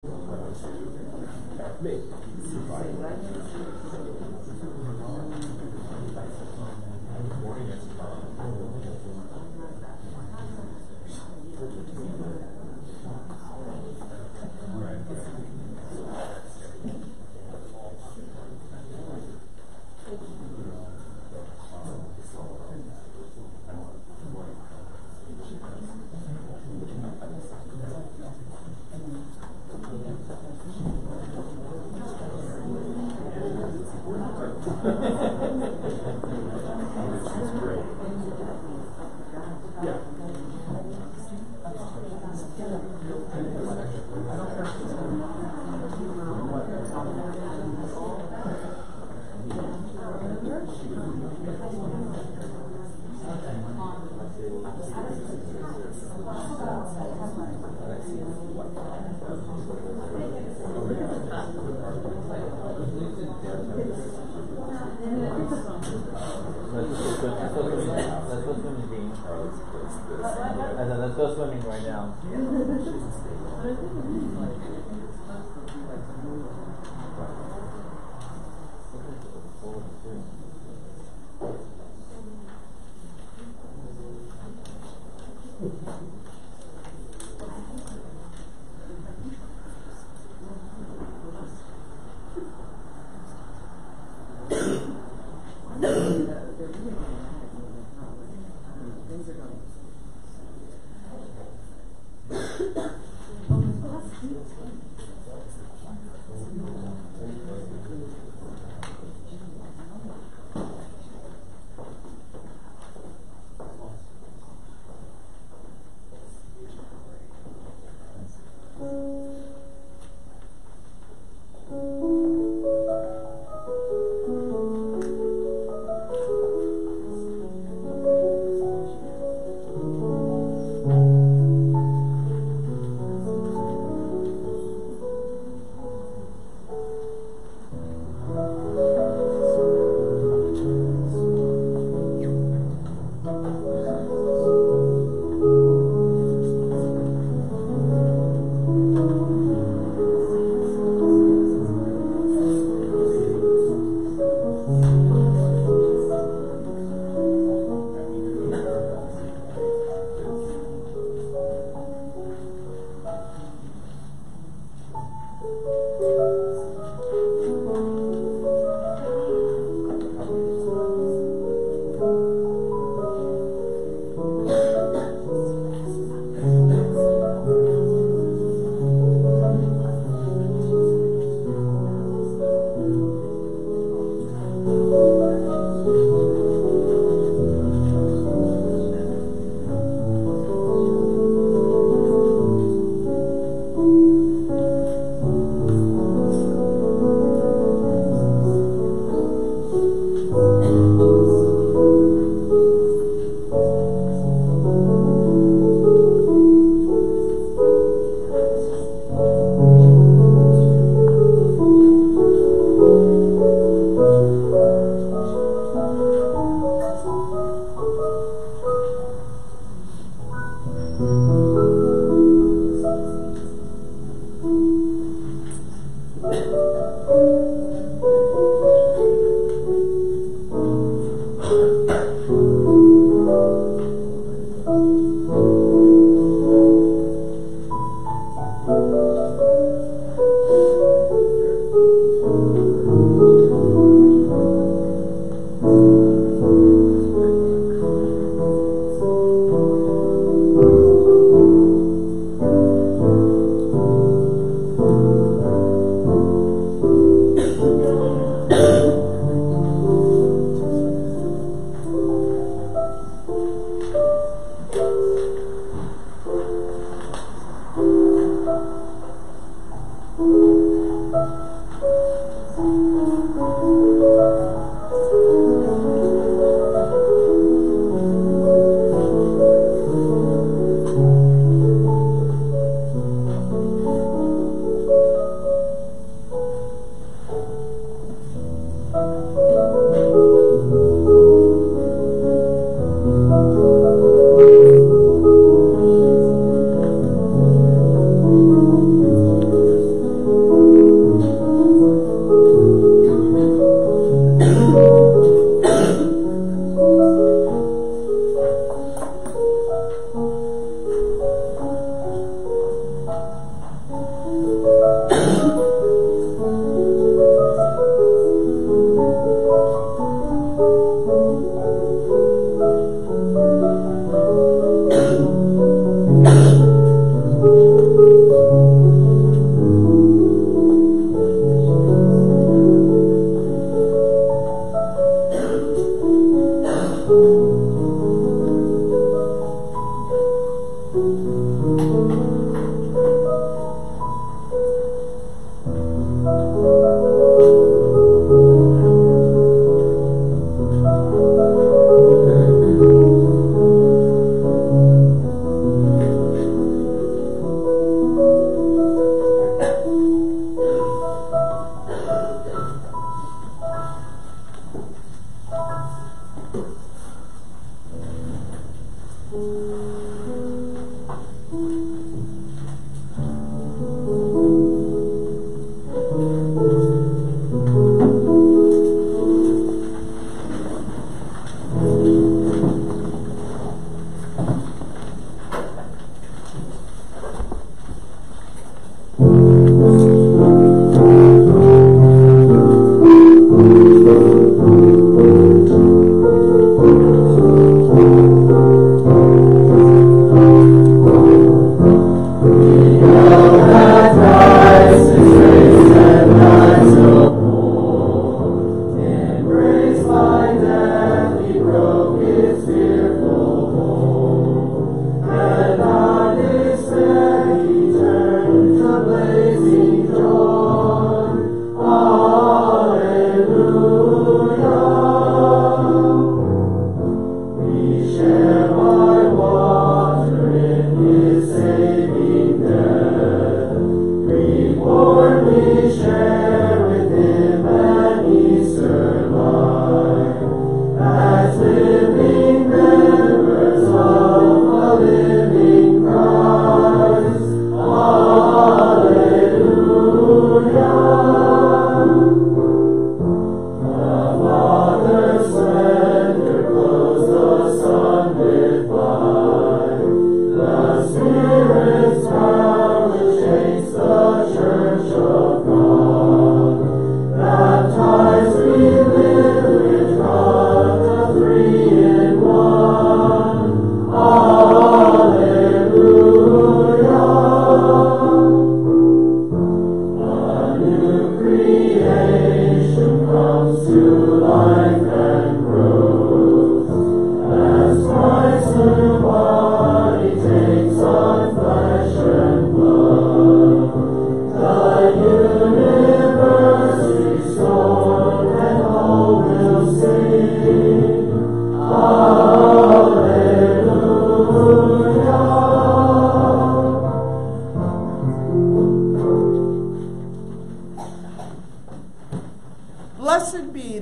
Thank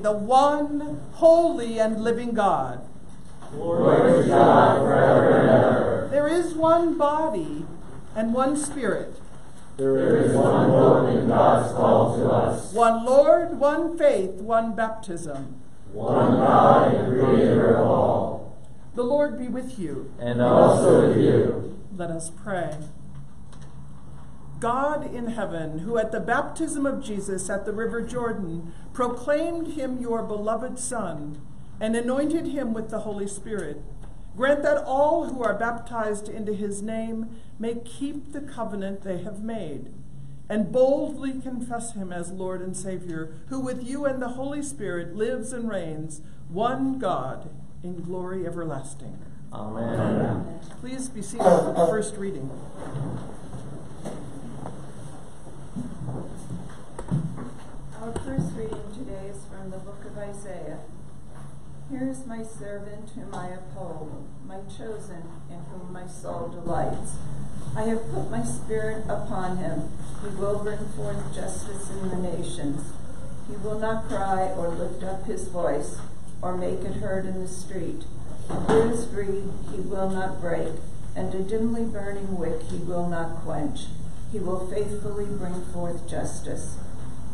the one holy and living God. Glory to God forever and ever. There is one body and one spirit, There is one hope in God's call to us. one Lord, one faith, one baptism. One God and Creator of all. The Lord be with you. And also with you. Let us pray. God in heaven, who at the baptism of Jesus at the river Jordan proclaimed him your beloved Son and anointed him with the Holy Spirit, grant that all who are baptized into his name may keep the covenant they have made and boldly confess him as Lord and Savior, who with you and the Holy Spirit lives and reigns, one God, in glory everlasting. Amen. Please be seated for the first reading. Our first reading today is from the book of Isaiah. Here is my servant whom I uphold, my chosen, in whom my soul delights. I have put my spirit upon him. He will bring forth justice in the nations. He will not cry or lift up his voice or make it heard in the street. A bruised reed he will not break, and a dimly burning wick he will not quench. He will faithfully bring forth justice.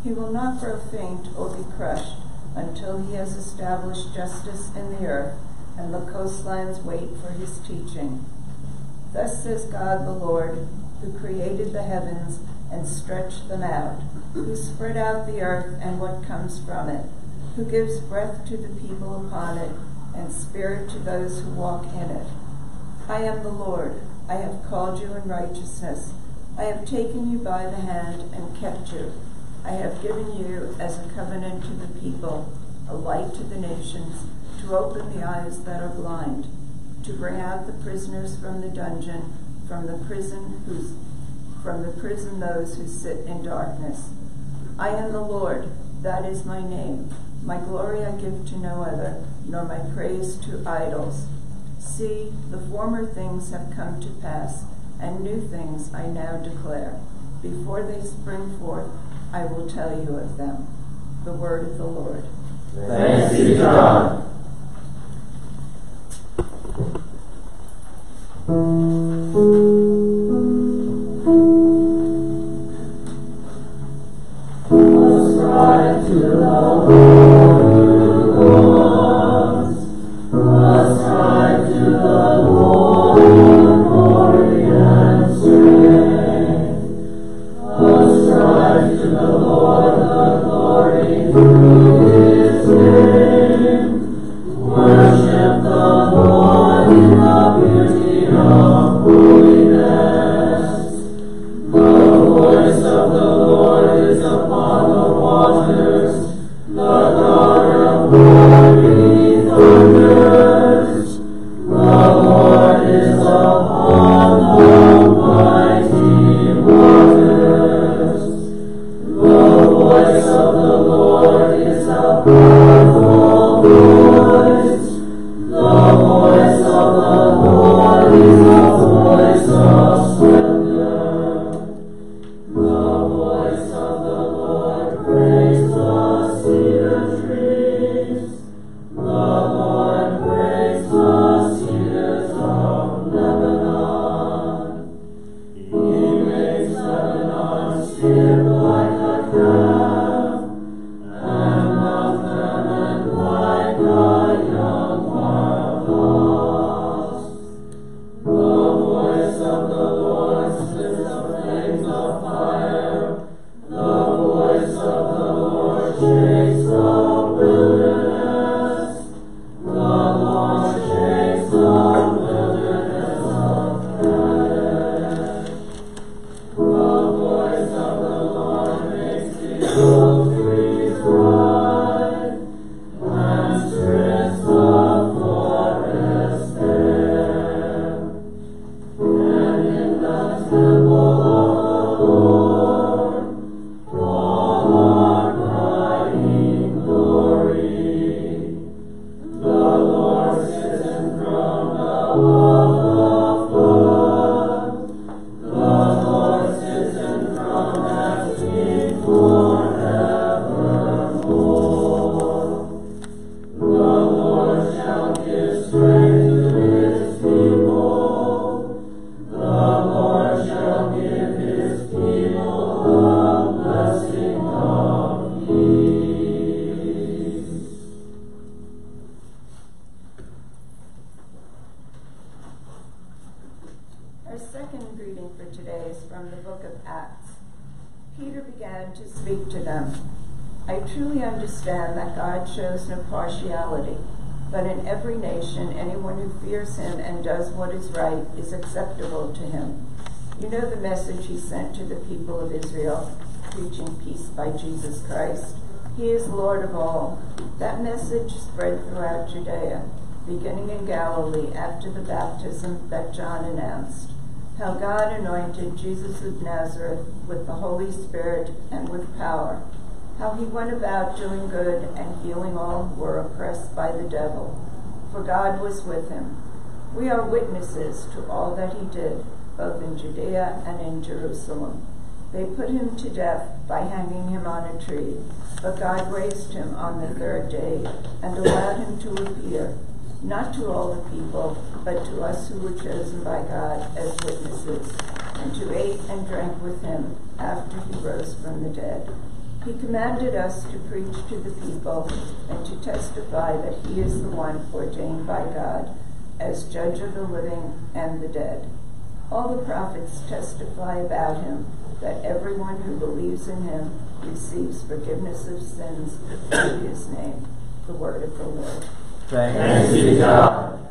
He will not grow faint or be crushed until he has established justice in the earth, and the coastlines wait for his teaching. Thus says God the Lord, who created the heavens and stretched them out, who spread out the earth and what comes from it, who gives breath to the people upon it, and spirit to those who walk in it. I am the Lord. I have called you in righteousness. I have taken you by the hand and kept you. I have given you as a covenant to the people, a light to the nations, to open the eyes that are blind, to bring out the prisoners from the dungeon, from the prison whose from the prison those who sit in darkness. I am the Lord, that is my name. My glory I give to no other, nor my praise to idols. See, the former things have come to pass, and new things I now declare. Before they spring forth, I will tell you of them. The word of the Lord. Thanks be to God. Jesus Christ. He is Lord of all. That message spread throughout Judea, beginning in Galilee after the baptism that John announced. How God anointed Jesus of Nazareth with the Holy Spirit and with power, how he went about doing good and healing all who were oppressed by the devil, for God was with him. We are witnesses to all that he did, both in Judea and in Jerusalem. They put him to death by hanging him on a tree, but God raised him on the third day and allowed him to appear, not to all the people, but to us who were chosen by God as witnesses and to ate and drank with him after he rose from the dead. He commanded us to preach to the people and to testify that he is the one ordained by God as judge of the living and the dead. All the prophets testify about him that everyone who believes in him receives forgiveness of sins through his name. The word of the Lord. Thanks be to God.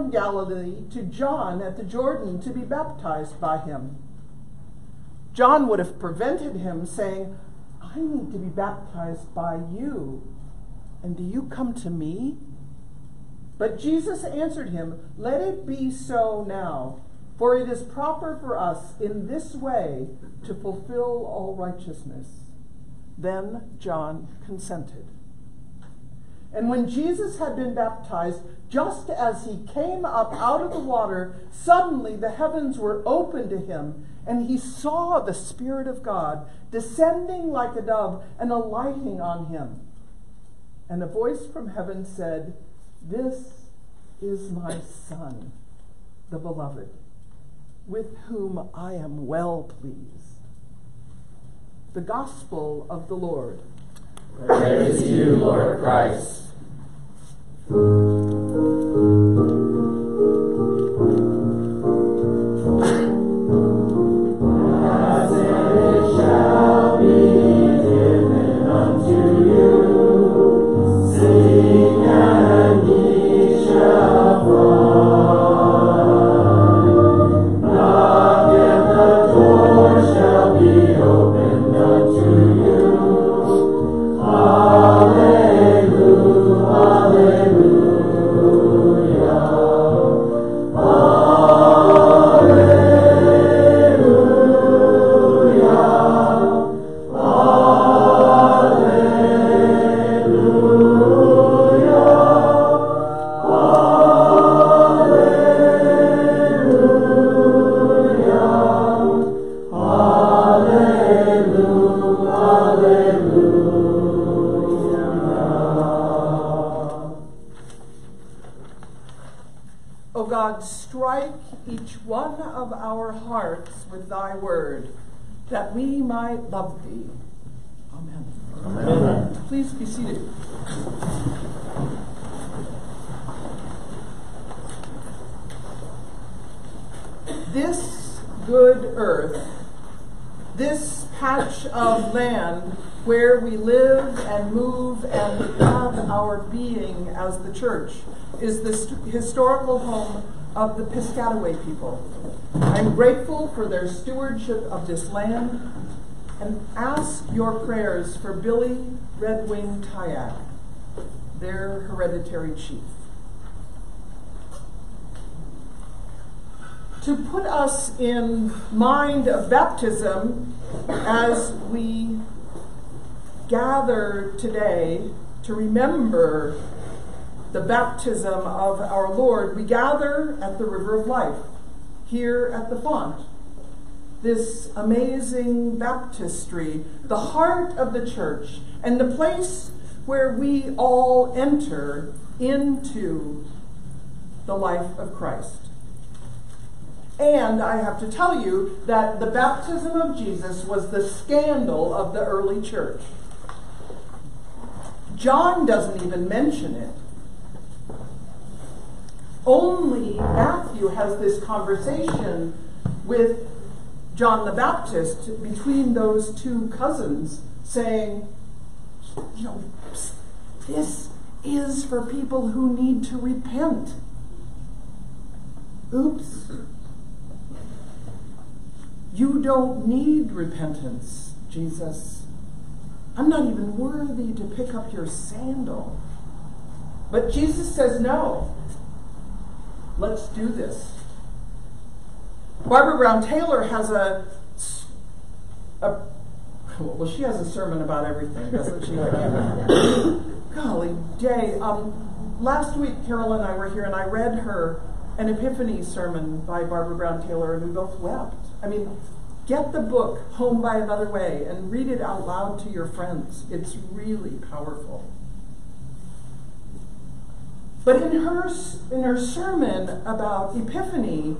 From Galilee to John at the Jordan to be baptized by him. John would have prevented him, saying, I need to be baptized by you, and do you come to me? But Jesus answered him, Let it be so now, for it is proper for us in this way to fulfill all righteousness. Then John consented. And when Jesus had been baptized, just as he came up out of the water, suddenly the heavens were opened to him, and he saw the Spirit of God descending like a dove and alighting on him. And a voice from heaven said, This is my Son, the beloved, with whom I am well pleased. The Gospel of the Lord. Praise you, Lord Christ. As the Piscataway people. I'm grateful for their stewardship of this land and ask your prayers for Billy Red Wing Tayac, their hereditary chief. To put us in mind of baptism as we gather today to remember the baptism of our Lord, we gather at the River of Life, here at the font. This amazing baptistry, the heart of the church, and the place where we all enter into the life of Christ. And I have to tell you that the baptism of Jesus was the scandal of the early church. John doesn't even mention it. Only Matthew has this conversation with John the Baptist between those two cousins, saying, you know, this is for people who need to repent. Oops. You don't need repentance, Jesus. I'm not even worthy to pick up your sandal. But Jesus says, no. Let's do this. Barbara Brown Taylor has a, a well, she has a sermon about everything, doesn't she? Golly day. Um, last week, Carol and I were here, and I read her an Epiphany sermon by Barbara Brown Taylor, and we both wept. I mean, get the book Home by Another Way and read it out loud to your friends. It's really powerful. But in her, in her sermon about Epiphany,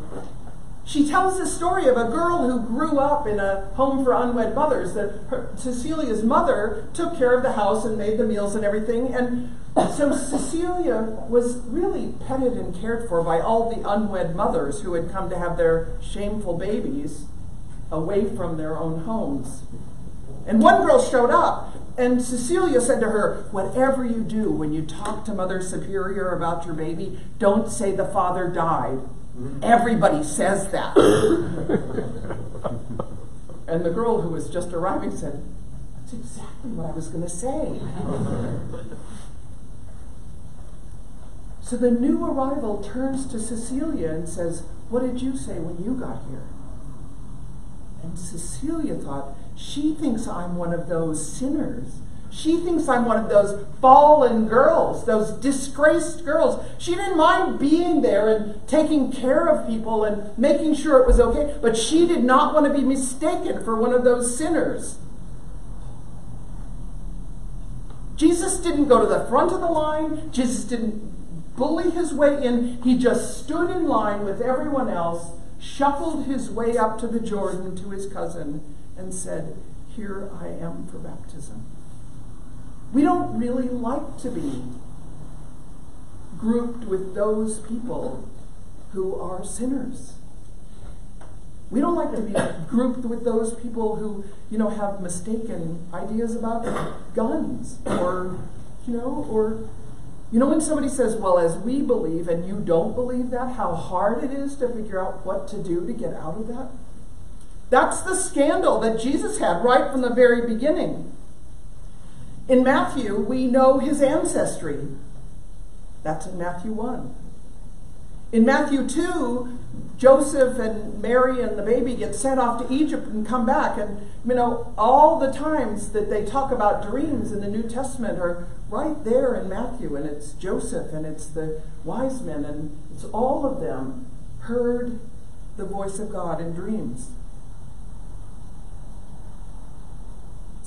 she tells the story of a girl who grew up in a home for unwed mothers. That her, Cecilia's mother took care of the house and made the meals and everything. And so Cecilia was really petted and cared for by all the unwed mothers who had come to have their shameful babies away from their own homes. And one girl showed up, and Cecilia said to her, Whatever you do when you talk to Mother Superior about your baby, don't say the father died. Everybody says that. and the girl who was just arriving said, That's exactly what I was going to say. so the new arrival turns to Cecilia and says, What did you say when you got here? And Cecilia thought, She thinks I'm one of those sinners. She thinks I'm one of those fallen girls, those disgraced girls. She didn't mind being there and taking care of people and making sure it was okay, but she did not want to be mistaken for one of those sinners. Jesus didn't go to the front of the line, Jesus didn't bully his way in. He just stood in line with everyone else, shuffled his way up to the Jordan to his cousin, and said, here I am for baptism. We don't really like to be grouped with those people who are sinners. We don't like to be grouped with those people who, you know, have mistaken ideas about guns or, you know, or, you know, when somebody says, well, as we believe and you don't believe that, how hard it is to figure out what to do to get out of that? That's the scandal that Jesus had right from the very beginning. In Matthew, we know his ancestry. That's in Matthew 1. In Matthew 2, Joseph and Mary and the baby get sent off to Egypt and come back. And, you know, all the times that they talk about dreams in the New Testament are right there in Matthew. And it's Joseph and it's the wise men and it's all of them heard the voice of God in dreams.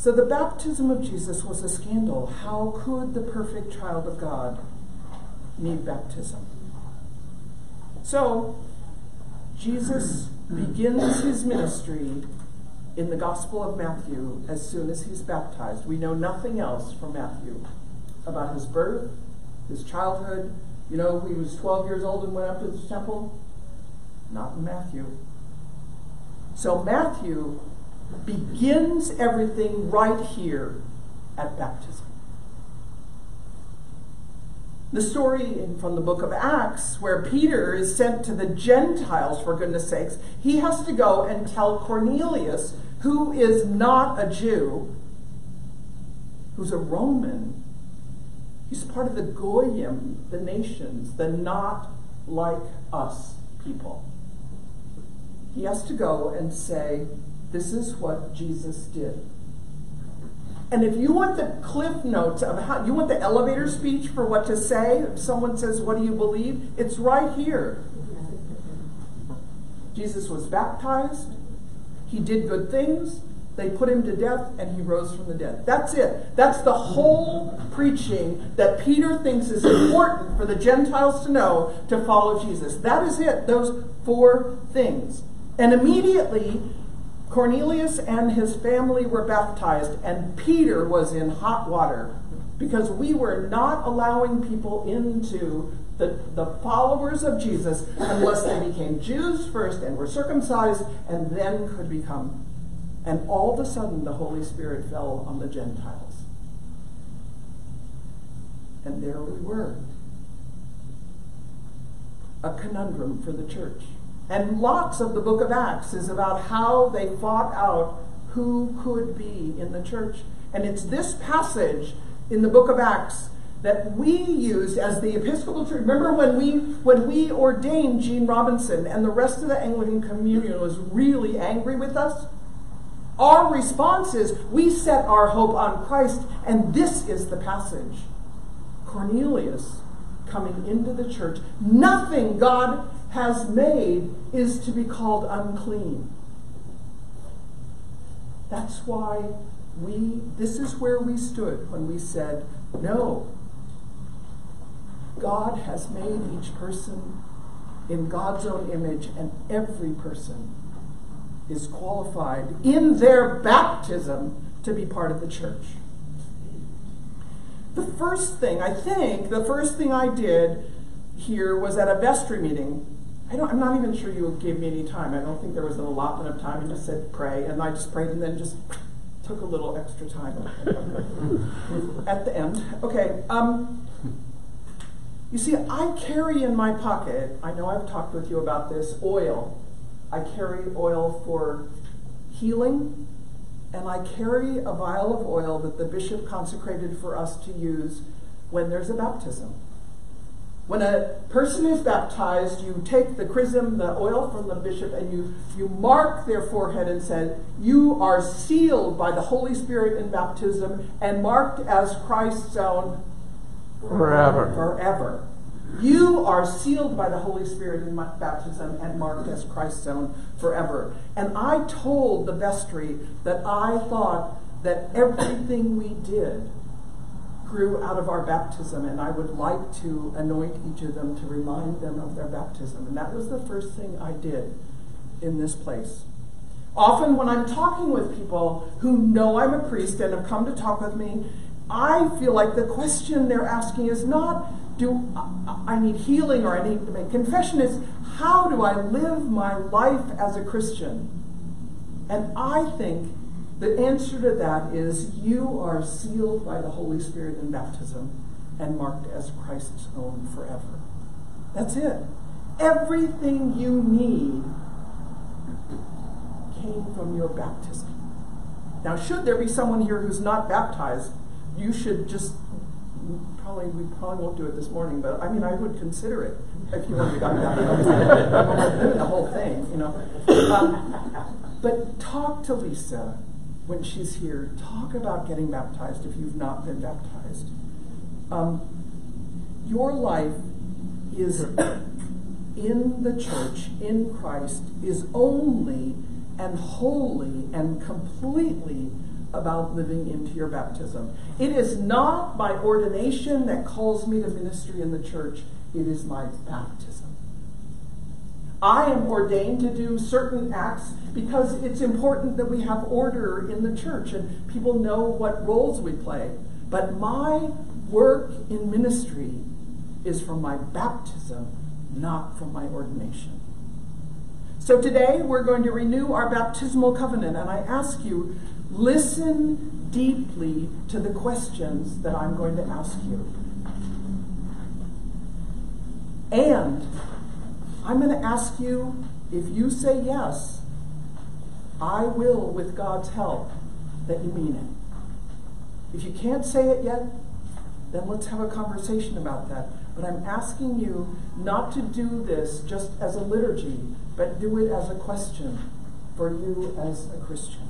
So the baptism of Jesus was a scandal. How could the perfect child of God need baptism? So, Jesus begins his ministry in the Gospel of Matthew as soon as he's baptized. We know nothing else from Matthew about his birth, his childhood. You know, he was 12 years old and went up to the temple. Not in Matthew. So, Matthew begins everything right here at baptism. The story from the book of Acts, where Peter is sent to the Gentiles, for goodness sakes, he has to go and tell Cornelius, who is not a Jew, who's a Roman. He's part of the Goyim, the nations, the not like us people. He has to go and say, This is what Jesus did. And if you want the cliff notes of how you want the elevator speech for what to say, if someone says, What do you believe? It's right here. Jesus was baptized, he did good things, they put him to death, and he rose from the dead. That's it. That's the whole preaching that Peter thinks is important for the Gentiles to know to follow Jesus. That is it, those four things. And immediately, Cornelius and his family were baptized, and Peter was in hot water because we were not allowing people into the, the followers of Jesus unless they became Jews first and were circumcised and then could become. And all of a sudden, the Holy Spirit fell on the Gentiles. And there we were. A conundrum for the church. And lots of the book of Acts is about how they fought out who could be in the church. And it's this passage in the book of Acts that we used as the Episcopal Church. Remember when we when we ordained Gene Robinson and the rest of the Anglican communion was really angry with us? Our response is we set our hope on Christ, and this is the passage. Cornelius coming into the church. Nothing God has made is to be called unclean. That's why we, this is where we stood when we said, no. God has made each person in God's own image, and every person is qualified in their baptism to be part of the church. The first thing, I think, the first thing I did here was at a vestry meeting I don't, I'm not even sure you gave me any time. I don't think there was an allotment of time. You just said pray, and I just prayed and then just took a little extra time at the end. Okay. Um, you see, I carry in my pocket, I know I've talked with you about this, oil. I carry oil for healing, and I carry a vial of oil that the bishop consecrated for us to use when there's a baptism. When a person is baptized, you take the chrism, the oil from the bishop, and you, you mark their forehead and say, You are sealed by the Holy Spirit in baptism and marked as Christ's own forever. Forever. You are sealed by the Holy Spirit in baptism and marked as Christ's own forever. And I told the vestry that I thought that everything we did grew out of our baptism, and I would like to anoint each of them to remind them of their baptism. And that was the first thing I did in this place. Often, when I'm talking with people who know I'm a priest and have come to talk with me, I feel like the question they're asking is not, do I need healing or I need to make confession? It's, how do I live my life as a Christian? And I think the answer to that is you are sealed by the Holy Spirit in baptism and marked as Christ's own forever. That's it. Everything you need came from your baptism. Now, should there be someone here who's not baptized, you should just probably we probably won't do it this morning, but I mean I would consider it if you want to got baptized. the whole thing, you know. Um, but talk to Lisa when she's here. Talk about getting baptized if you've not been baptized. Um, your life is in the church, in Christ, is only and wholly and completely about living into your baptism. It is not my ordination that calls me to ministry in the church, it is my baptism. I am ordained to do certain acts because it's important that we have order in the church and people know what roles we play. But my work in ministry is from my baptism, not from my ordination. So today we're going to renew our baptismal covenant, and I ask you, listen deeply to the questions that I'm going to ask you. And I'm going to ask you if you say yes, I will, with God's help, that you mean it. If you can't say it yet, then let's have a conversation about that. But I'm asking you not to do this just as a liturgy, but do it as a question for you as a Christian.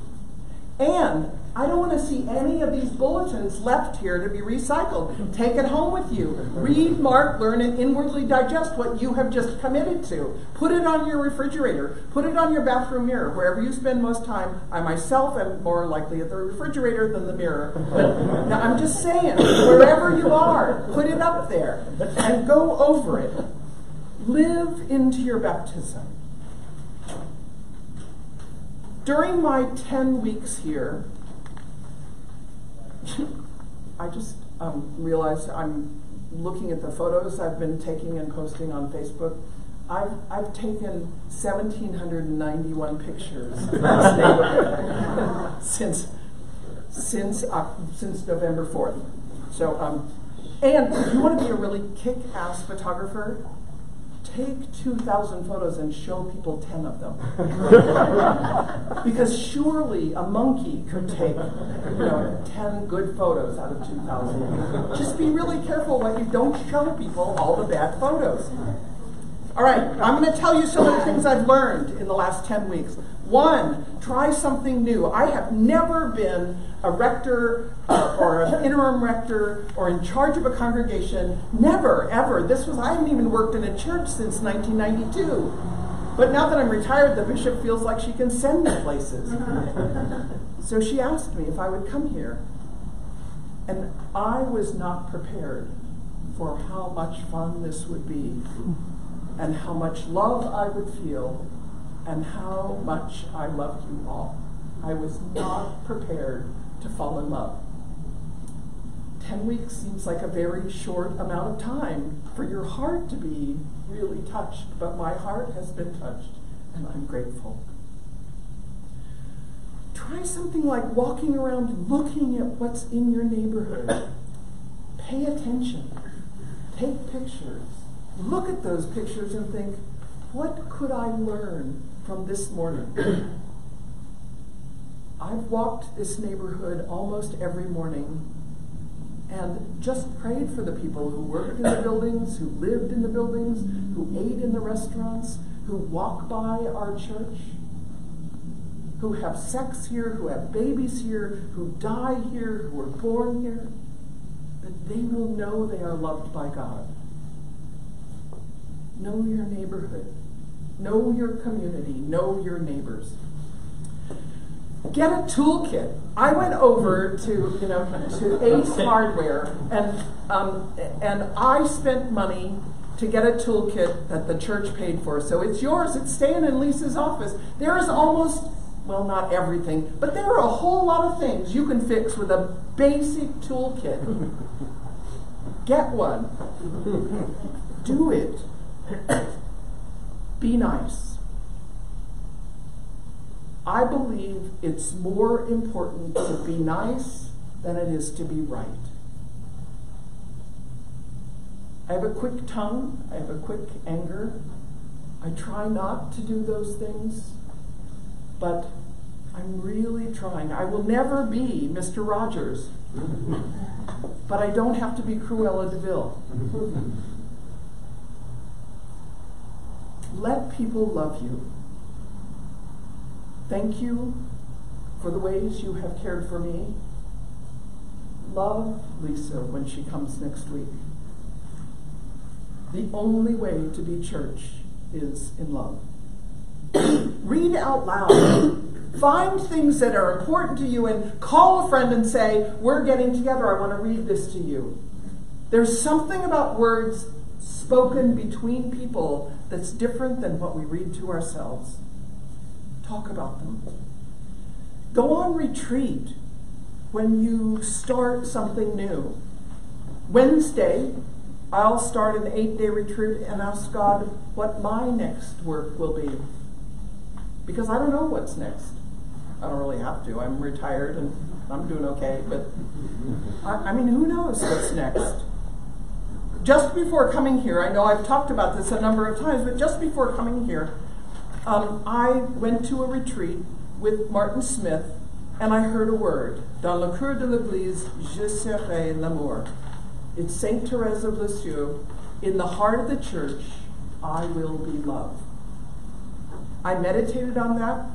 And I don't want to see any of these bulletins left here to be recycled. Take it home with you. Read, mark, learn, and inwardly digest what you have just committed to. Put it on your refrigerator. Put it on your bathroom mirror. Wherever you spend most time, I myself am more likely at the refrigerator than the mirror. But now I'm just saying, wherever you are, put it up there and go over it. Live into your baptism. During my 10 weeks here, I just um, realized I'm looking at the photos I've been taking and posting on Facebook. I've, I've taken 1,791 pictures since, since, uh, since November 4th. So, um, and if you want to be a really kick ass photographer, take 2,000 photos and show people 10 of them. because surely a monkey could take you know, 10 good photos out of 2,000. Just be really careful that you don't show people all the bad photos. All right, I'm going to tell you some of the things I've learned in the last 10 weeks. One, try something new. I have never been a rector uh, or an interim rector or in charge of a congregation. Never, ever. This was, I haven't even worked in a church since 1992. But now that I'm retired, the bishop feels like she can send me places. so she asked me if I would come here. And I was not prepared for how much fun this would be and how much love I would feel and how much I loved you all. I was not prepared to fall in love. Ten weeks seems like a very short amount of time for your heart to be really touched, but my heart has been touched, and I'm grateful. Try something like walking around looking at what's in your neighborhood. Pay attention. Take pictures. Look at those pictures and think, what could I learn from this morning? I've walked this neighborhood almost every morning and just prayed for the people who worked in the buildings, who lived in the buildings, who ate in the restaurants, who walk by our church, who have sex here, who have babies here, who die here, who were born here, that they will know they are loved by God. Know your neighborhood. Know your community. Know your neighbors. Get a toolkit. I went over to you know to Ace Hardware and um, and I spent money to get a toolkit that the church paid for. So it's yours. It's staying in Lisa's office. There is almost well, not everything, but there are a whole lot of things you can fix with a basic toolkit. Get one. Do it. Be nice. I believe it's more important to be nice than it is to be right. I have a quick tongue, I have a quick anger. I try not to do those things, but I'm really trying. I will never be Mr. Rogers, but I don't have to be Cruella de Vil. Let people love you. Thank you for the ways you have cared for me. Love Lisa when she comes next week. The only way to be church is in love. Read out loud. Find things that are important to you and call a friend and say, We're getting together. I want to read this to you. There's something about words spoken between people that's different than what we read to ourselves. Talk about them. Go on retreat when you start something new. Wednesday, I'll start an eight day retreat and ask God what my next work will be. Because I don't know what's next. I don't really have to. I'm retired and I'm doing okay, but I, I mean, who knows what's next? Just before coming here, I know I've talked about this a number of times, but just before coming here, um, I went to a retreat with Martin Smith and I heard a word. Dans le cœur de l'église, je serai l'amour. It's Saint Therese of Lisieux. In the heart of the church, I will be love. I meditated on that.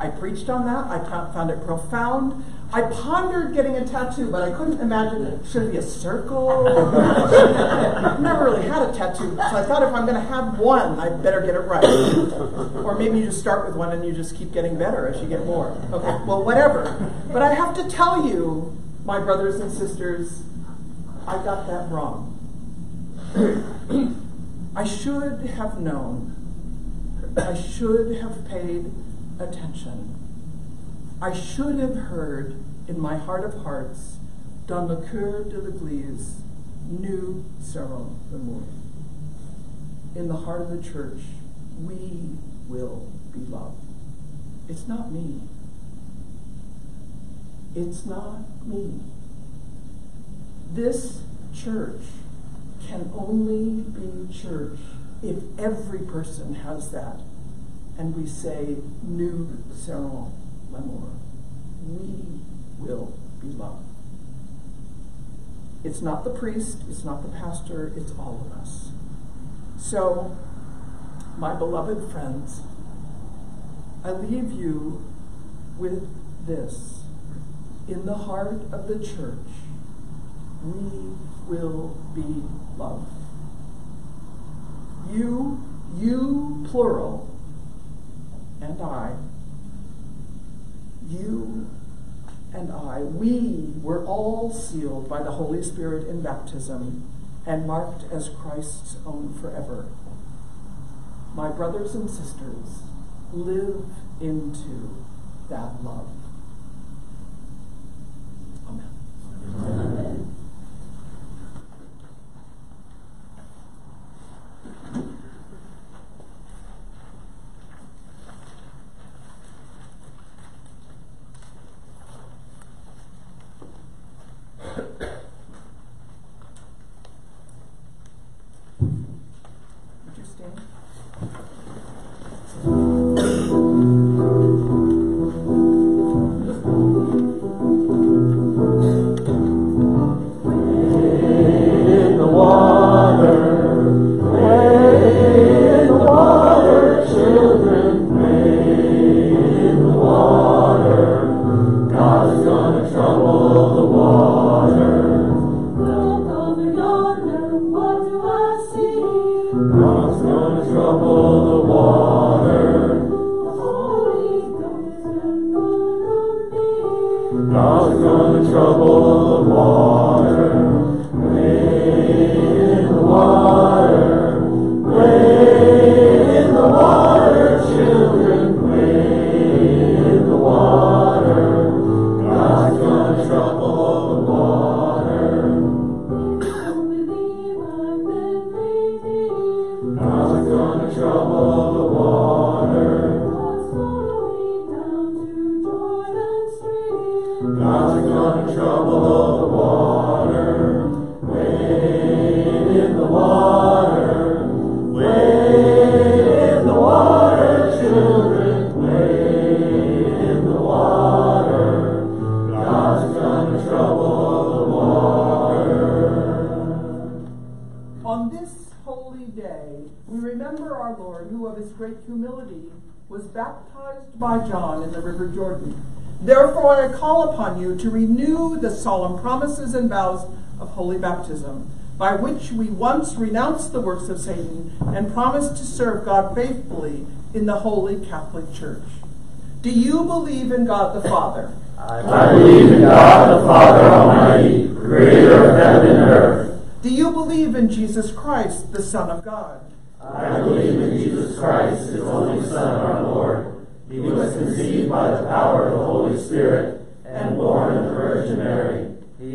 I preached on that. I found it profound. I pondered getting a tattoo, but I couldn't imagine it should it be a circle? I've never really had a tattoo, so I thought if I'm going to have one, I better get it right. or maybe you just start with one and you just keep getting better as you get more. Okay, well, whatever. But I have to tell you, my brothers and sisters, I got that wrong. I should have known. I should have paid attention. I should have heard in my heart of hearts, dans le cœur de l'église, nous serons l'amour. In the heart of the church, we will be loved. It's not me. It's not me. This church can only be church if every person has that and we say, Nous serons l'amour. We will be loved. It's not the priest, it's not the pastor, it's all of us. So, my beloved friends, I leave you with this. In the heart of the church, we will be loved. You, you plural, and I, you and I, we were all sealed by the Holy Spirit in baptism and marked as Christ's own forever. My brothers and sisters, live into that love. Amen. Amen. And vows of holy baptism, by which we once renounced the works of Satan and promised to serve God faithfully in the holy Catholic Church. Do you believe in God the Father? I believe in God the Father Almighty, creator of heaven and earth. Do you believe in Jesus Christ, the Son of God? I believe in Jesus Christ, his only Son, our Lord. He was conceived by the power of the Holy Spirit and born of the Virgin Mary.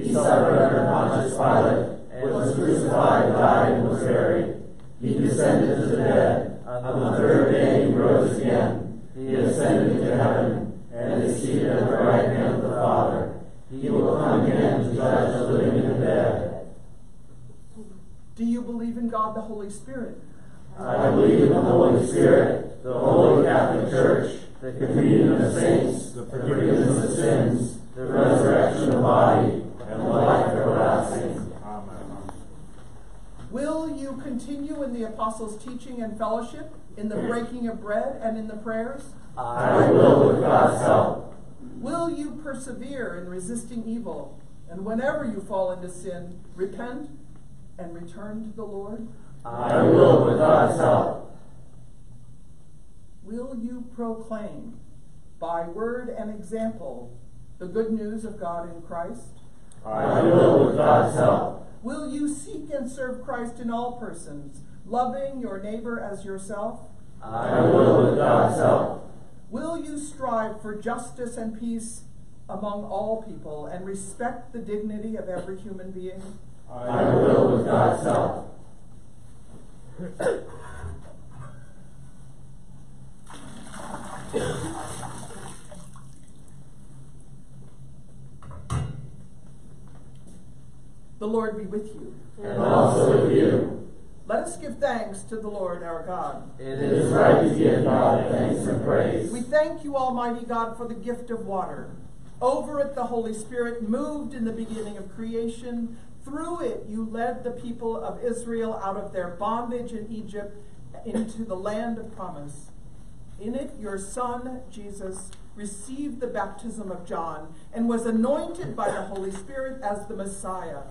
He suffered under Pontius Pilate, was crucified, died, and was buried. He descended to the dead. On the third day he rose again. He ascended into heaven and is seated at the right hand of the Father. He will come again to judge the living and the dead. Do you believe in God the Holy Spirit? I believe in the Holy Spirit, the Holy Catholic Church, the communion of saints, the forgiveness of sins, the resurrection of the body, and life everlasting. Will you continue in the apostles' teaching and fellowship, in the breaking of bread, and in the prayers? I will with God's help. Will you persevere in resisting evil, and whenever you fall into sin, repent and return to the Lord? I will with God's help. Will you proclaim, by word and example, the good news of God in Christ? I will with God's help. Will you seek and serve Christ in all persons, loving your neighbor as yourself? I will with God's help. Will you strive for justice and peace among all people and respect the dignity of every human being? I will with God's help. The Lord be with you. And also with you. Let us give thanks to the Lord our God. It is right to give God thanks and praise. We thank you, Almighty God, for the gift of water. Over it, the Holy Spirit moved in the beginning of creation. Through it, you led the people of Israel out of their bondage in Egypt into the land of promise. In it, your Son, Jesus, received the baptism of John and was anointed by the Holy Spirit as the Messiah,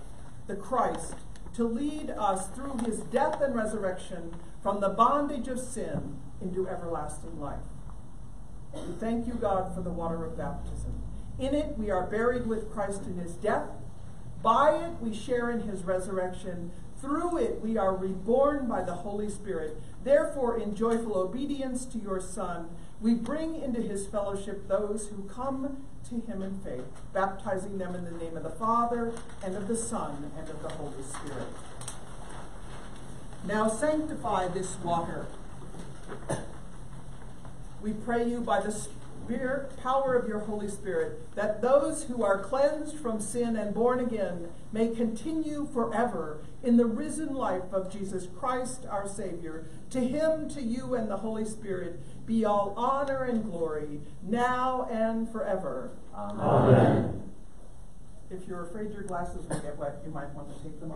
the Christ, to lead us through his death and resurrection from the bondage of sin into everlasting life. We thank you, God, for the water of baptism. In it, we are buried with Christ in his death. By it, we share in his resurrection. Through it, we are reborn by the Holy Spirit. Therefore, in joyful obedience to your Son, we bring into his fellowship those who come to him in faith, baptizing them in the name of the Father, and of the Son, and of the Holy Spirit. Now sanctify this water. We pray you by the spirit, power of your Holy Spirit that those who are cleansed from sin and born again may continue forever in the risen life of Jesus Christ our Savior. To him, to you, and the Holy Spirit be all honor and glory, now and forever. Amen. If you're afraid your glasses will get wet, you might want to take them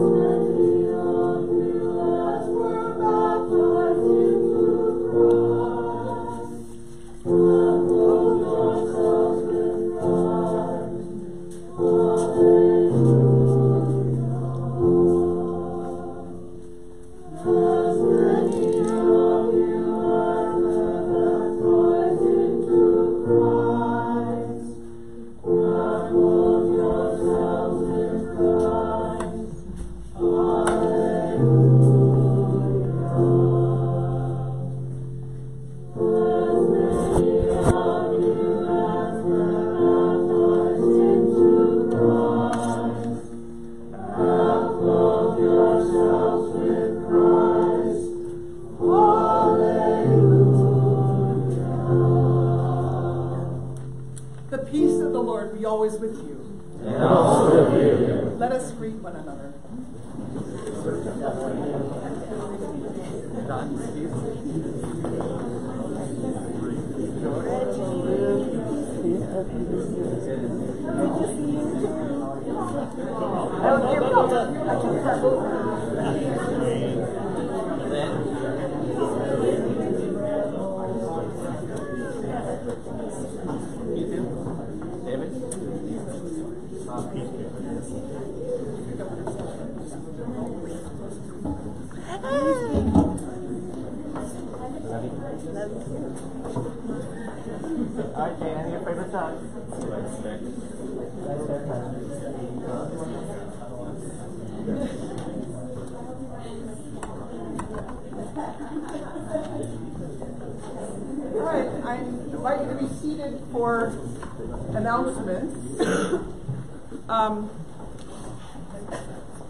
off always with you. And also with you. Let us greet one another. All right, Dan, your favorite time? All right, I invite you to be seated for announcements. Um,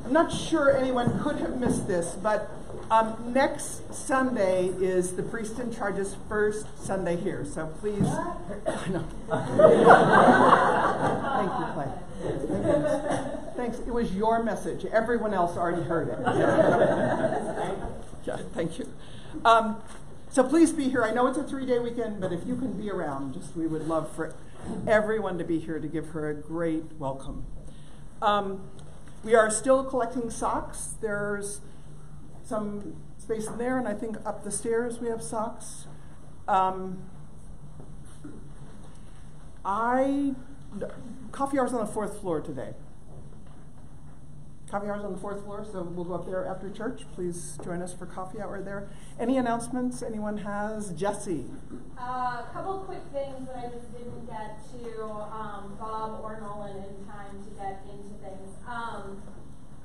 I'm not sure anyone could have missed this, but um, next Sunday is the priest in charge's first Sunday here, so please. Thank you, Clay. Thank. Thanks. It was your message. Everyone else already heard it. yeah, thank you. Um, so please be here. I know it's a three-day weekend, but if you can be around, just we would love for everyone to be here to give her a great welcome. Um, we are still collecting socks. There's some space in there, and I think up the stairs we have socks. Um, I coffee hours on the fourth floor today. Coffee hours on the fourth floor, so we'll go up there after church. Please join us for coffee hour there. Any announcements anyone has? Jesse. A uh, couple quick things that I just didn't get to um, Bob or Nolan in time to get into things. Um,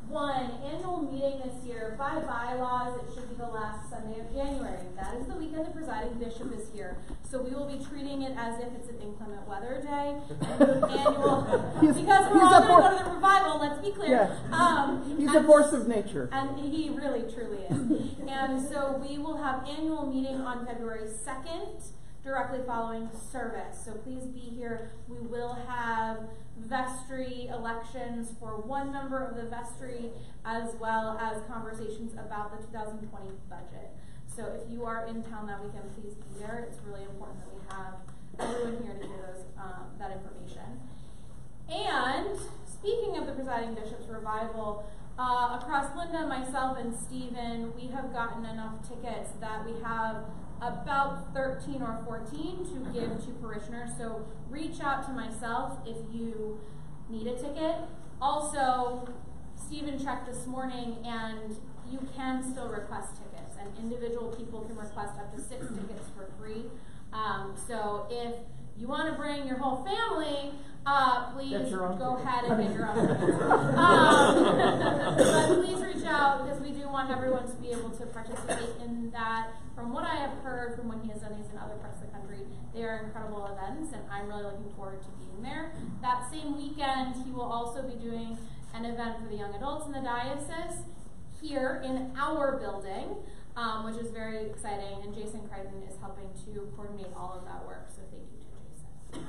one, annual meeting this year, by bylaws, it should be the last Sunday of January. That is the weekend the presiding bishop is here. So we will be treating it as if it's an inclement weather day. annual, He's- because we're all going to go to the revival, let's be clear. Yeah. Um, He's a force of nature. and he really, truly is. and so we will have annual meeting on February 2nd, directly following service. So please be here. We will have vestry elections for one member of the vestry, as well as conversations about the 2020 budget. So if you are in town that weekend, please be there. It's really important that we have everyone here to hear those, um, that information. And speaking of the presiding bishop's revival, uh, across Linda, myself, and Stephen, we have gotten enough tickets that we have about 13 or 14 to give to parishioners. So reach out to myself if you need a ticket. Also, Stephen checked this morning and you can still request tickets, and individual people can request up to six tickets for free. Um, so if you want to bring your whole family, uh, please Get your own go ticket. ahead and get your own. um, but please reach out because we do want everyone to be able to participate in that. From what I have heard from when he has done these in other parts of the country, they are incredible events, and I'm really looking forward to being there. That same weekend, he will also be doing an event for the young adults in the diocese here in our building, um, which is very exciting. And Jason Crichton is helping to coordinate all of that work. So thank you to Jason.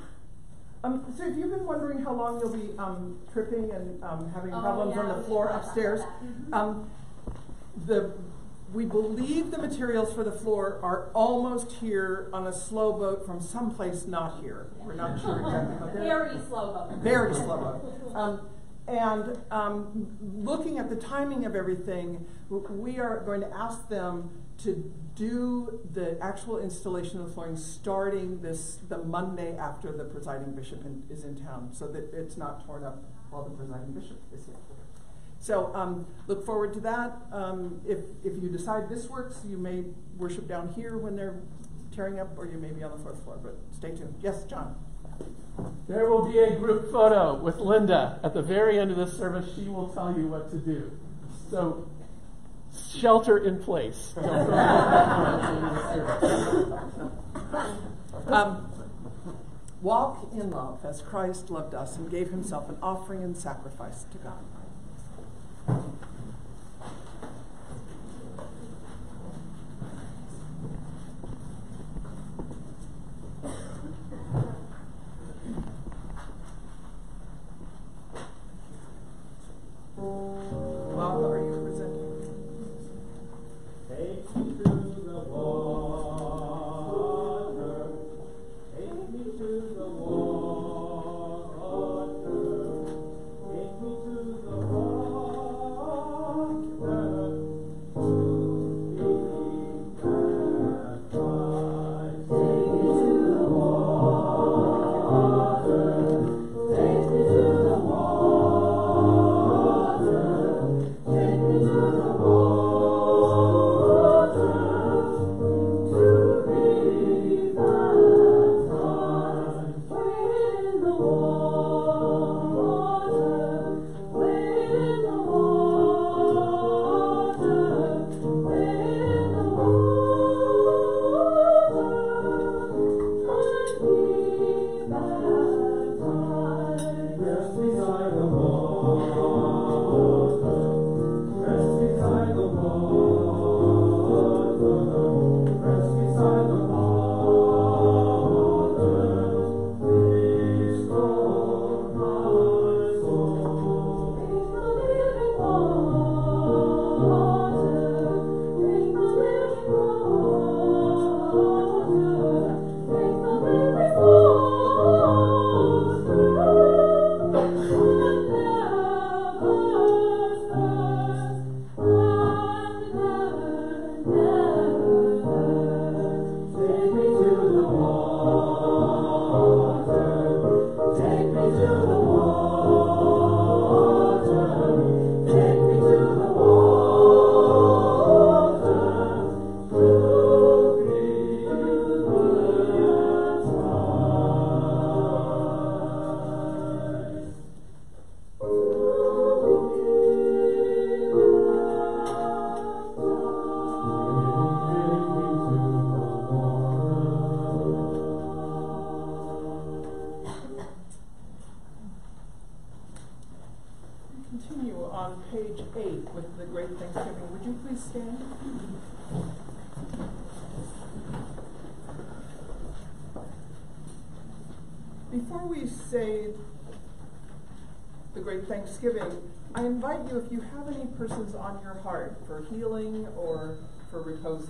Um, so if you've been wondering how long you'll be um, tripping and um, having Oh, problems on the floor upstairs. Mhm. um, the we believe the materials for the floor are almost here on a slow boat from someplace not here. We're not sure exactly how. they're- Very slow boat. very slow boat. And um, looking at the timing of everything, we are going to ask them to do the actual installation of the flooring starting this the Monday after the presiding bishop in, is in town, so that it's not torn up while the presiding bishop is here. So um, look forward to that. Um, if if you decide this works, you may worship down here when they're tearing up, or you may be on the fourth floor. But stay tuned. Yes, John. There will be a group photo with Linda at the very end of this service. She will tell you what to do. So, shelter in place. Don't go out during the service. Um, walk in love as Christ loved us and gave himself an offering and sacrifice to God.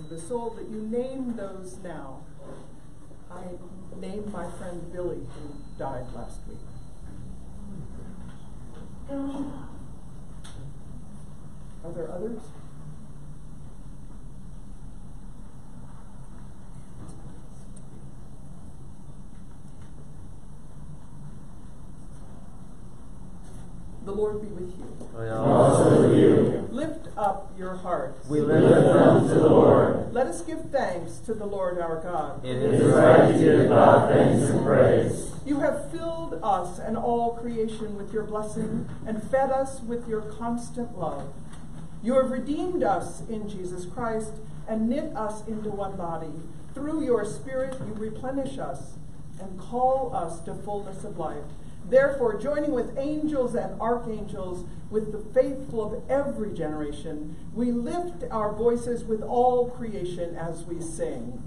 Of the soul, that you name those now. I named my friend Billy, who died last week. Are there others? The Lord be with you. And also with you. Lift up your hearts. We lift them to the Lord. Let us give thanks to the Lord our God. It is right to give God thanks and praise. You have filled us and all creation with your blessing and fed us with your constant love. You have redeemed us in Jesus Christ and knit us into one body. Through your Spirit, you replenish us and call us to fullness of life. Therefore, joining with angels and archangels, with the faithful of every generation, we lift our voices with all creation as we sing.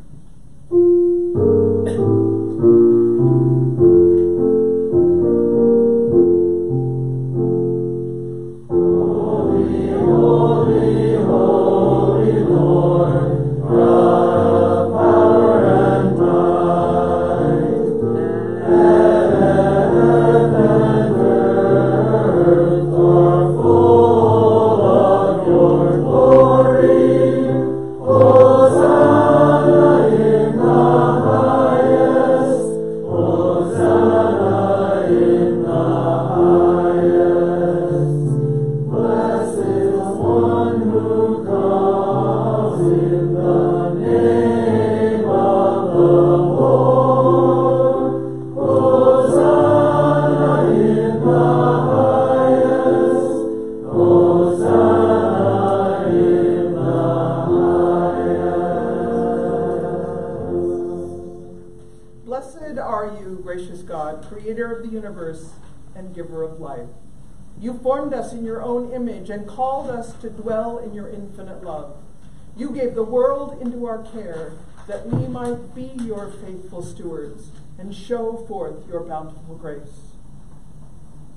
And show forth your bountiful grace.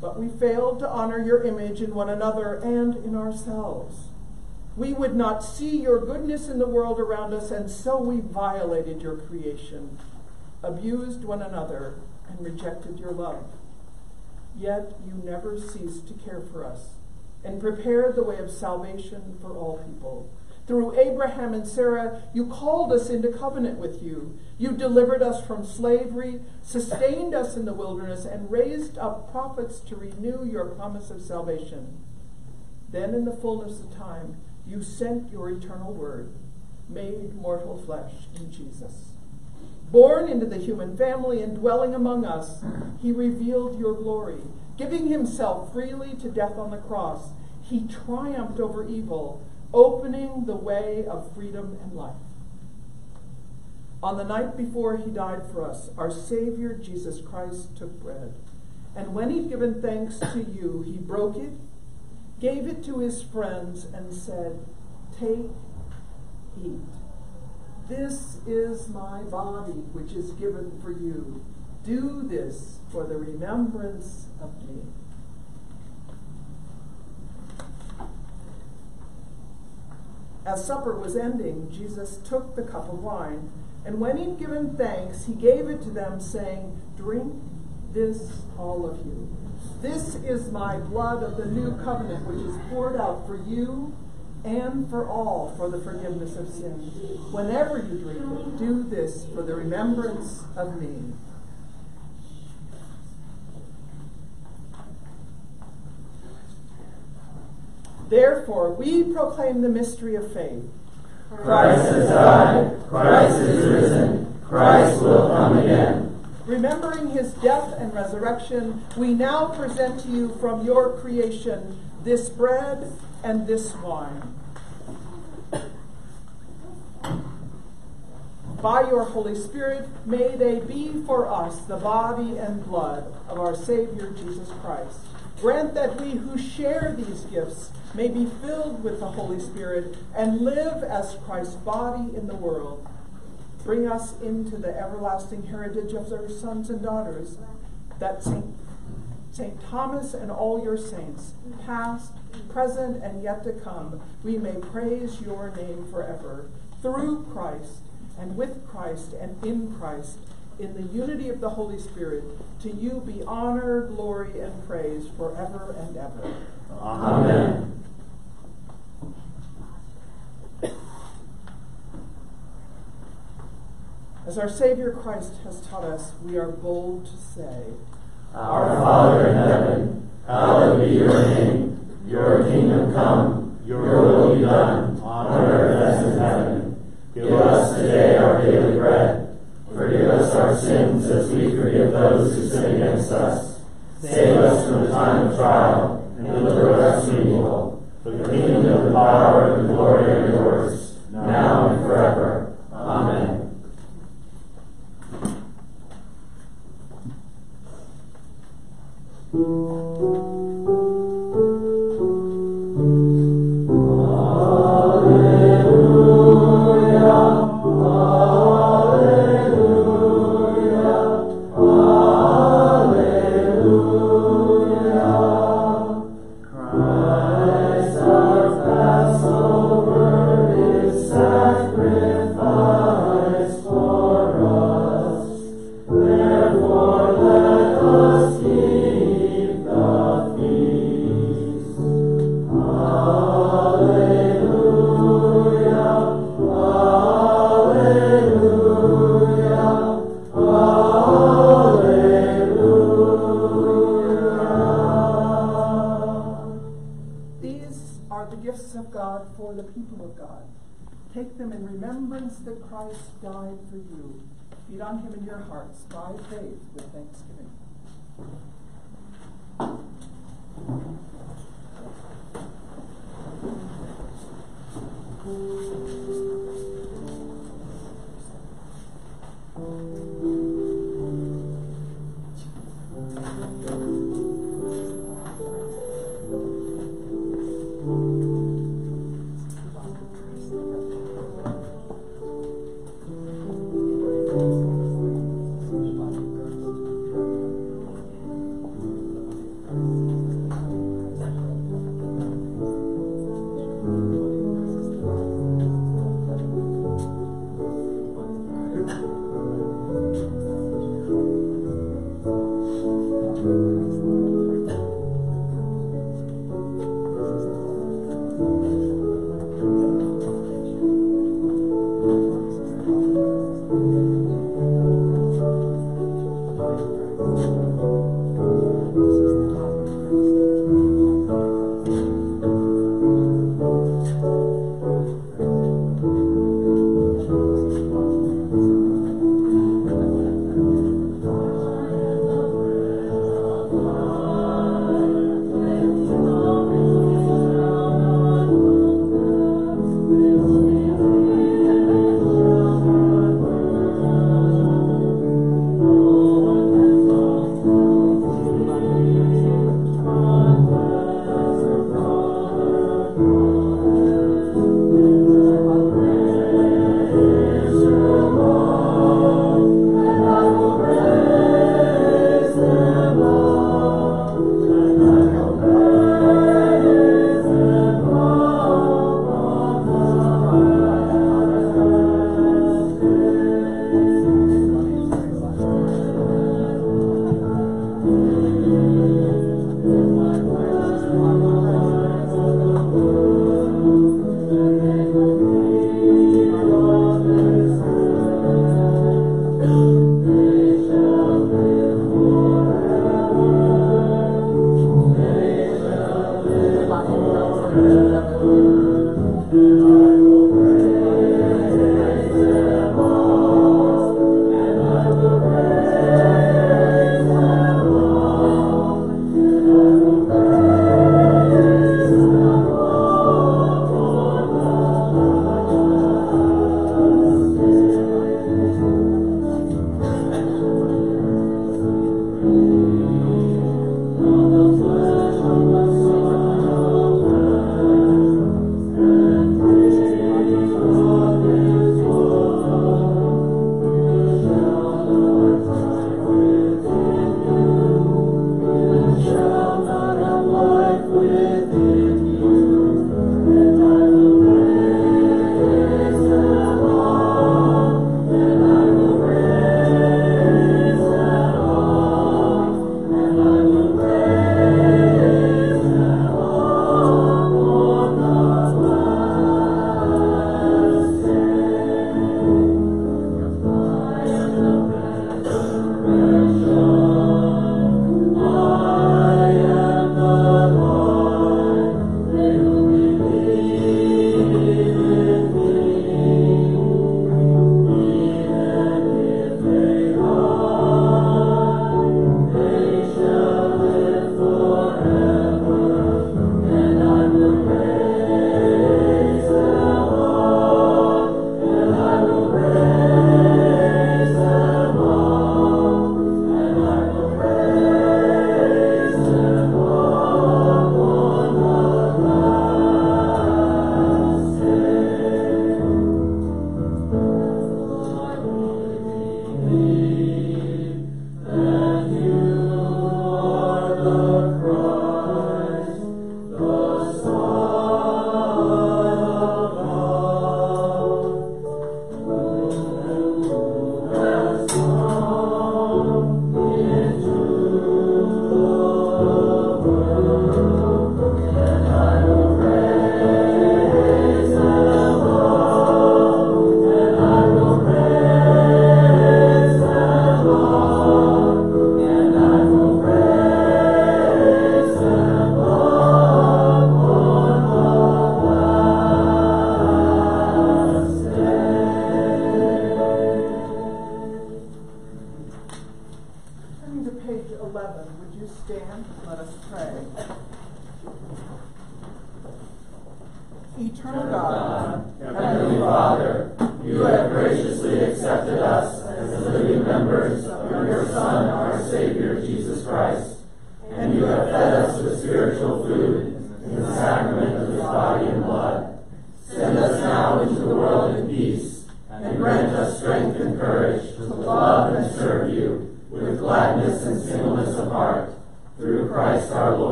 But we failed to honor your image in one another and in ourselves. We would not see your goodness in the world around us, and so we violated your creation, abused one another, and rejected your love. Yet you never ceased to care for us and prepared the way of salvation for all people. Through Abraham and Sarah, you called us into covenant with you. You delivered us from slavery, sustained us in the wilderness, and raised up prophets to renew your promise of salvation. Then, in the fullness of time, you sent your eternal word, made mortal flesh in Jesus. Born into the human family and dwelling among us, he revealed your glory. Giving himself freely to death on the cross, he triumphed over evil, opening the way of freedom and life. On the night before he died for us, our Savior Jesus Christ took bread. And when he'd given thanks to you, he broke it, gave it to his friends, and said, Take, eat. This is my body, which is given for you. Do this for the remembrance of me. As supper was ending, Jesus took the cup of wine, and when he'd given thanks, he gave it to them, saying, Drink this, all of you. This is my blood of the new covenant, which is poured out for you and for all for the forgiveness of sins. Whenever you drink it, do this for the remembrance of me. Therefore, we proclaim the mystery of faith. Christ has died. Christ is risen. Christ will come again. Remembering his death and resurrection, we now present to you from your creation this bread and this wine. By your Holy Spirit, may they be for us the body and blood of our Savior Jesus Christ. Grant that we who share these gifts may be filled with the Holy Spirit and live as Christ's body in the world. Bring us into the everlasting heritage of our sons and daughters, that Saint, Saint Thomas and all your saints, past, present, and yet to come, we may praise your name forever. Through Christ, and with Christ, and in Christ, in the unity of the Holy Spirit, to you be honor, glory, and praise forever and ever. Amen. As our Savior Christ has taught us, we are bold to say, Our Father in heaven, hallowed be your name. Your kingdom come, your will be done, on earth as in heaven. Give us today our daily bread. Forgive us our sins as we forgive those who sin against us. Save us from the time of trial, and deliver us from evil. For the kingdom, the power, and the glory are yours,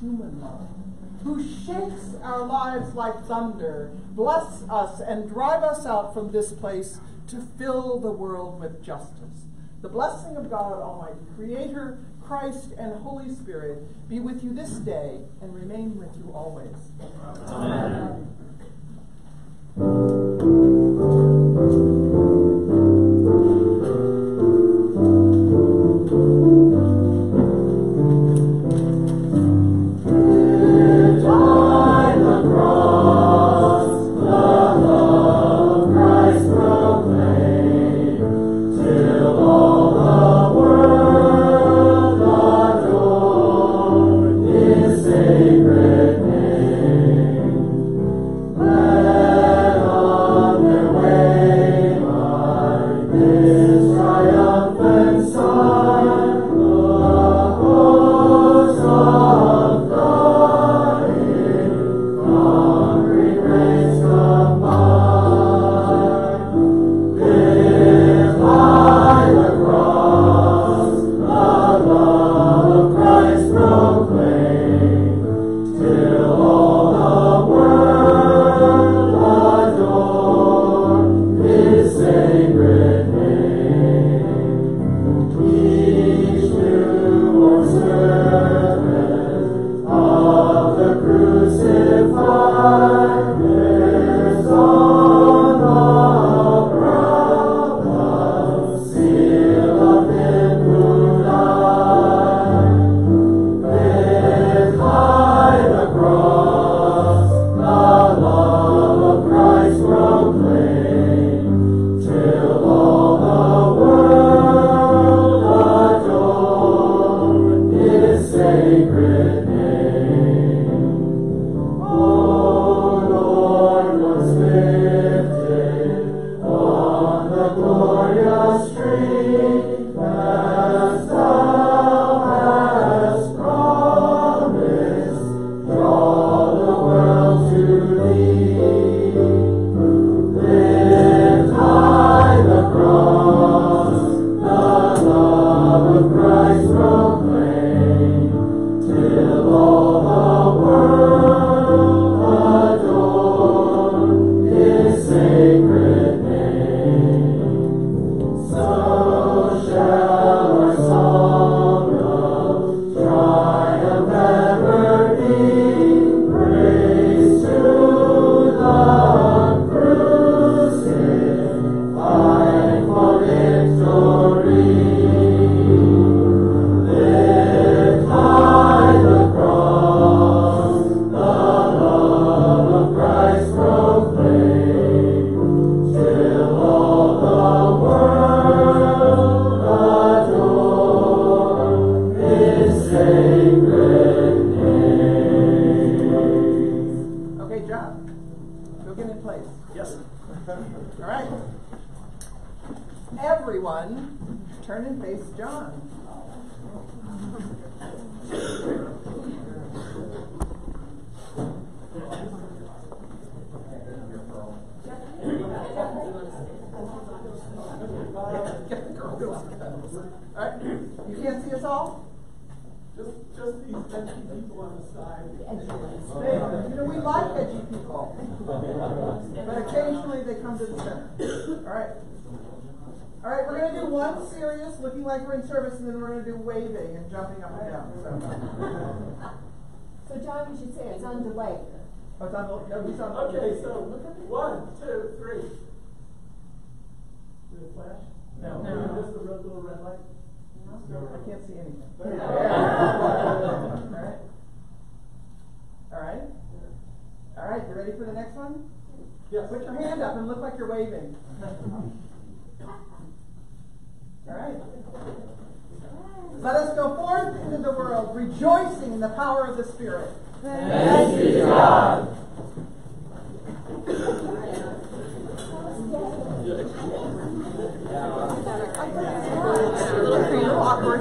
human love, who shakes our lives like thunder, bless us and drive us out from this place to fill the world with justice. The blessing of God Almighty, Creator, Christ, and Holy Spirit be with you this day and remain with you always. Amen. Everyone, face John. You can't see us all? Just, just these empty people on the side. You know, we like edgy people. But occasionally they come to the center. Alright. Alright, we're gonna do one serious, looking like we're in service, and then we're gonna do waving and jumping up and down. So, So John, you should say it's on delay. oh, it's on the, no, it's on the. Okay, so one, two, three. Did it flash? No. No. Just the red, little red light? I can't see anything. Alright. Alright. Alright, you ready for the next one? Yeah, put your hand up and look like you're waving. All right. Let us go forth into the world, rejoicing in the power of the Spirit. Thanks be to God. awkward.